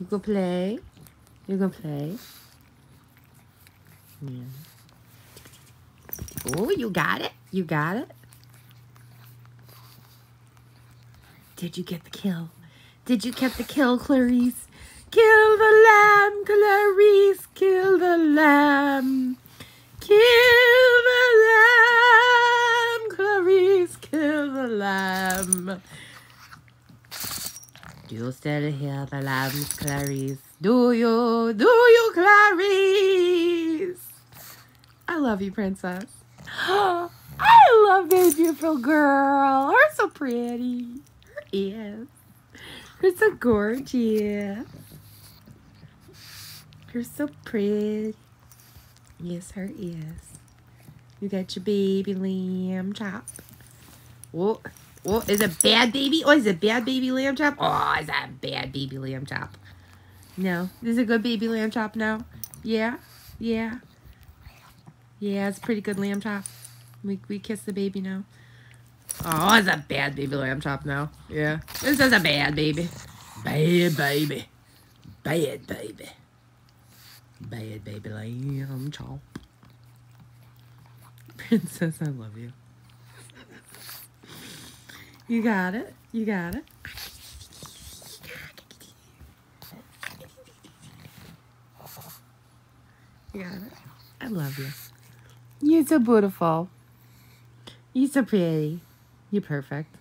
You go play. You go play. Yeah. Oh, you got it. You got it. Did you get the kill? Did you get the kill, Clarice? Kill the lamb, Clarice. Kill the lamb. Kill the lamb, Clarice. Kill the lamb. Do you still hear the lambs, Clarice? Do you? Do you, Clarice? I love you, princess. I love this beautiful girl. Her so pretty. Her is. Her so gorgeous. Her so pretty. Yes, her is. You got your baby lamb chop. Oh, oh, is it bad baby? Oh, is it bad baby lamb chop? Oh, is that bad baby lamb chop? No. Is it good baby lamb chop now? Yeah? Yeah? Yeah, it's pretty good lamb chop. We, we kiss the baby now. Oh, it's a bad baby lamb chop now. Yeah. This is a bad baby. Bad baby. Bad baby. Bad baby lamb chop. Princess, I love you. You got it. You got it. You got it. I love you. You're so beautiful. You're so pretty. You're perfect.